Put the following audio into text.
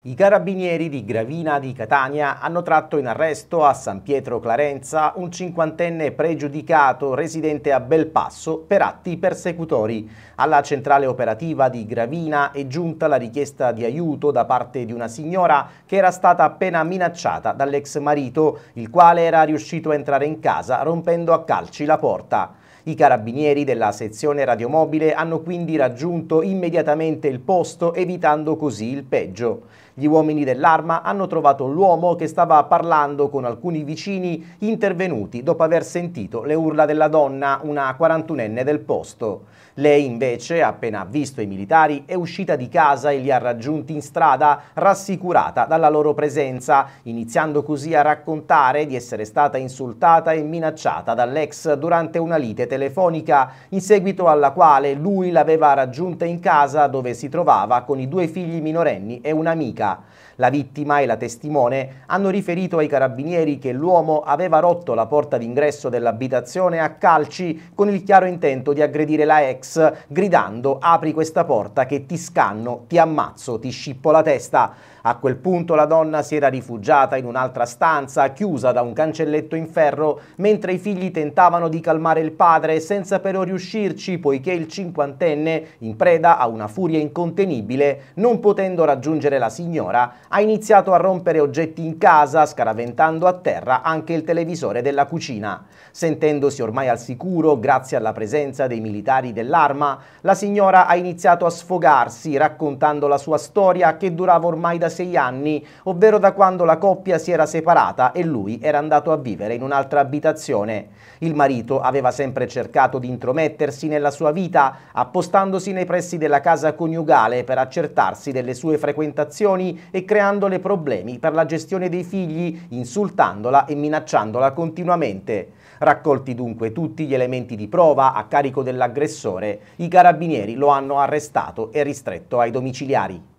I carabinieri di Gravina di Catania hanno tratto in arresto a San Pietro Clarenza un cinquantenne pregiudicato residente a Belpasso per atti persecutori. Alla centrale operativa di Gravina è giunta la richiesta di aiuto da parte di una signora che era stata appena minacciata dall'ex marito, il quale era riuscito a entrare in casa rompendo a calci la porta. I carabinieri della sezione radiomobile hanno quindi raggiunto immediatamente il posto evitando così il peggio. Gli uomini dell'arma hanno trovato l'uomo che stava parlando con alcuni vicini intervenuti dopo aver sentito le urla della donna, una 41enne del posto. Lei invece, appena visto i militari, è uscita di casa e li ha raggiunti in strada, rassicurata dalla loro presenza, iniziando così a raccontare di essere stata insultata e minacciata dall'ex durante una lite telefonica, in seguito alla quale lui l'aveva raggiunta in casa dove si trovava con i due figli minorenni e un'amica. La vittima e la testimone hanno riferito ai carabinieri che l'uomo aveva rotto la porta d'ingresso dell'abitazione a calci con il chiaro intento di aggredire la ex, gridando apri questa porta che ti scanno, ti ammazzo, ti scippo la testa. A quel punto la donna si era rifugiata in un'altra stanza, chiusa da un cancelletto in ferro, mentre i figli tentavano di calmare il padre senza però riuscirci, poiché il cinquantenne, in preda a una furia incontenibile, non potendo raggiungere la signora, ha iniziato a rompere oggetti in casa, scaraventando a terra anche il televisore della cucina. Sentendosi ormai al sicuro, grazie alla presenza dei militari dell'arma, la signora ha iniziato a sfogarsi, raccontando la sua storia che durava ormai da sei anni, ovvero da quando la coppia si era separata e lui era andato a vivere in un'altra abitazione. Il marito aveva sempre cercato di intromettersi nella sua vita, appostandosi nei pressi della casa coniugale per accertarsi delle sue frequentazioni e creandole problemi per la gestione dei figli, insultandola e minacciandola continuamente. Raccolti dunque tutti gli elementi di prova a carico dell'aggressore, i carabinieri lo hanno arrestato e ristretto ai domiciliari.